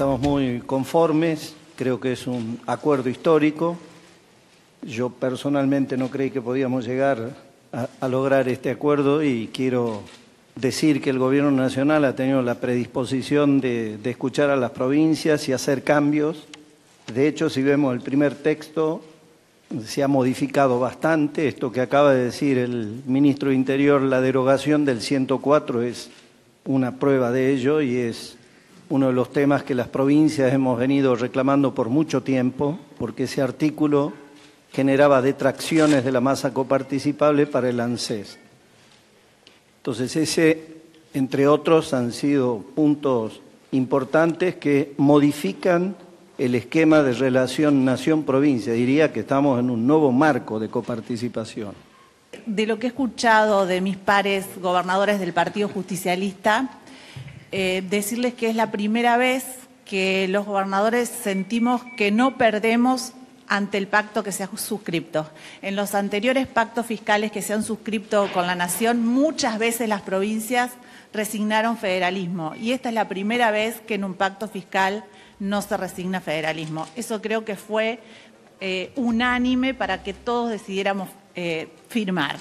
estamos muy conformes, creo que es un acuerdo histórico. Yo personalmente no creí que podíamos llegar a, lograr este acuerdo y quiero decir que el Gobierno Nacional ha tenido la predisposición de, escuchar a las provincias y hacer cambios. De hecho, si vemos el primer texto, se ha modificado bastante. Esto que acaba de decir el ministro de Interior, la derogación del 104 es una prueba de ello y es uno de los temas que las provincias hemos venido reclamando por mucho tiempo, porque ese artículo generaba detracciones de la masa coparticipable para el ANSES. Entonces, ese, entre otros, han sido puntos importantes que modifican el esquema de relación nación-provincia. Diría que estamos en un nuevo marco de coparticipación. De lo que he escuchado de mis pares gobernadores del Partido Justicialista, eh, decirles que es la primera vez que los gobernadores sentimos que no perdemos ante el pacto que se ha suscrito. En los anteriores pactos fiscales que se han suscrito con la Nación, muchas veces las provincias resignaron federalismo y esta es la primera vez que en un pacto fiscal no se resigna federalismo. Eso creo que fue eh, unánime para que todos decidiéramos eh, firmar.